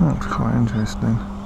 That's quite interesting.